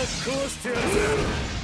ックをしてやるぜ